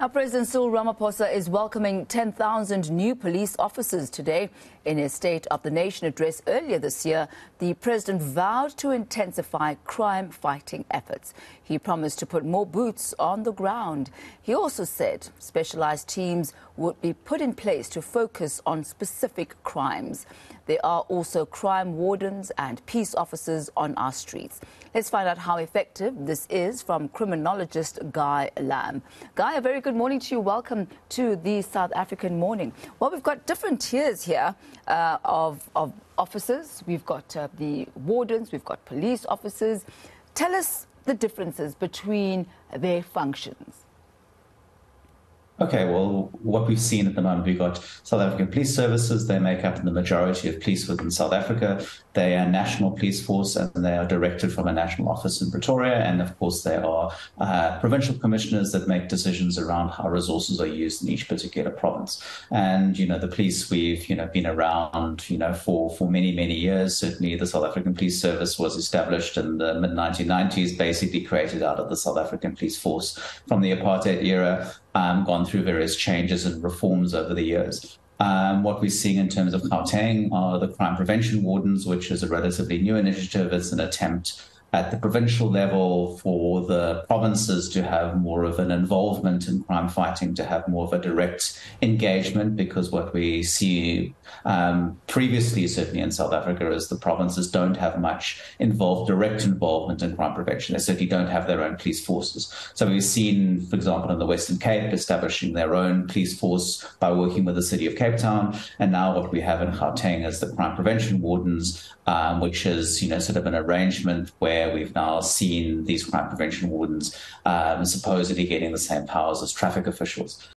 Now, President Cyril Ramaphosa is welcoming 10,000 new police officers today. In his State of the Nation address earlier this year, the president vowed to intensify crime fighting efforts. He promised to put more boots on the ground. He also said specialized teams would be put in place to focus on specific crimes. There are also crime wardens and peace officers on our streets. Let's find out how effective this is from criminologist Guy Lamb. Guy, a very good morning to you. Welcome to the South African morning. Well, we've got different tiers here uh, of, of officers. We've got uh, the wardens, we've got police officers. Tell us the differences between their functions. Okay, well, what we've seen at the moment, we've got South African police services. They make up the majority of police within South Africa. They are national police force and they are directed from a national office in Pretoria. And of course, there are uh, provincial commissioners that make decisions around how resources are used in each particular province. And, you know, the police, we've, you know, been around, you know, for, for many, many years. Certainly the South African police service was established in the mid 1990s, basically created out of the South African police force from the apartheid era um, gone through various changes and reforms over the years. Um, what we're seeing in terms of Gauteng are the crime prevention wardens, which is a relatively new initiative. It's an attempt at the provincial level for the provinces to have more of an involvement in crime fighting, to have more of a direct engagement, because what we see um, previously, certainly in South Africa, is the provinces don't have much involved, direct involvement in crime prevention. They certainly don't have their own police forces. So we've seen, for example, in the Western Cape, establishing their own police force by working with the city of Cape Town. And now what we have in Gauteng is the crime prevention wardens, um, which is, you know, sort of an arrangement where where we've now seen these crime prevention wardens um, supposedly getting the same powers as traffic officials.